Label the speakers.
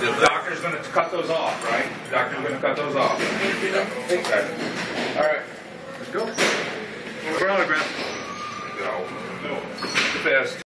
Speaker 1: The doctor's going to cut those off, right? The doctor's going to cut those off. Okay. All right. Let's go. Chronograph. No. No. The best.